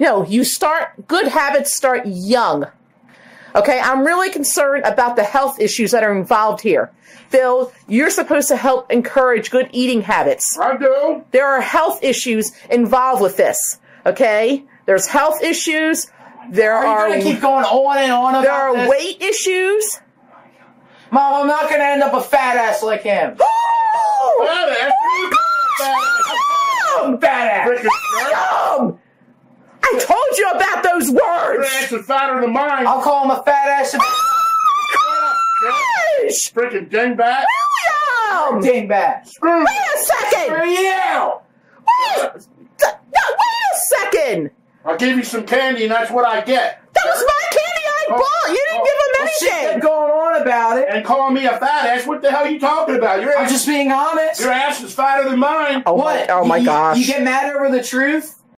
You know, you start, good habits start young. Okay, I'm really concerned about the health issues that are involved here. Phil, you're supposed to help encourage good eating habits. I do. There are health issues involved with this. Okay? There's health issues. There Are are, you gonna keep going on and on about there are this? weight issues. Mom, I'm not gonna end up a fat ass like him. Fat ass. Fat ass. Freaking jerk. Yum! I told you about those Your ass is fatter than mine. I'll call him a fat ass. Gosh! Freaking dingbat. William! Dingbat. Screw Wait a second! For you. Wait, no, wait a second! I'll give you some candy and that's what I get. That was my candy I Oh, bought! You didn't oh, give Well, him oh, shit kept anything! going on about it. And calling me a fat ass, what the hell are you talking about? Your I'm just being honest. your ass is fatter than mine. Oh what? my, oh my You- gosh. You get mad over the truth?